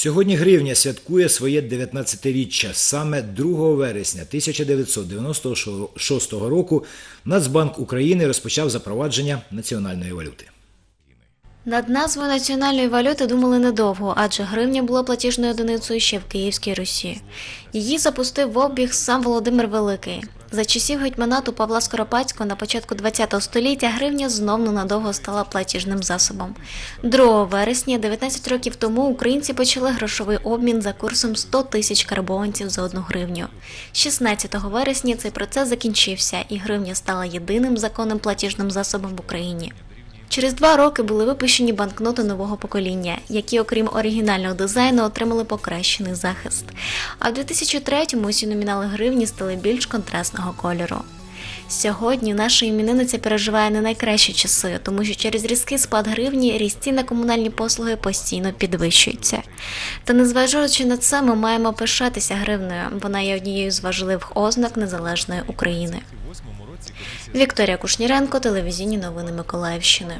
Сьогодні гривня святкує своє 19-річчя. Саме 2 вересня 1996 року Нацбанк України розпочав запровадження національної валюти. Над назвою національної валюти думали недовго, адже гривня була платіжною одиницею ще в Київській Русі. Її запустив в обіг сам Володимир Великий. За часів гетьманату Павла Скоропадського на початку ХХ століття гривня знов надовго стала платіжним засобом. 2 вересня, 19 років тому, українці почали грошовий обмін за курсом 100 тисяч карбованців за одну гривню. 16 вересня цей процес закінчився, і гривня стала єдиним законним платіжним засобом в Україні. Через два роки були випущені банкноти нового покоління, які, окрім оригінального дизайну, отримали покращений захист. А в 2003-му усі номінали гривні стали більш контрастного кольору. Сьогодні наша іменинниця переживає не найкращі часи, тому що через різкий спад гривні ріст цін на комунальні послуги постійно підвищується. Та незважаючи на це, ми маємо пишатися гривнею. Вона є однією з важливих ознак незалежної України. Вікторія Кушніренко, телевізійні новини Миколаївщини.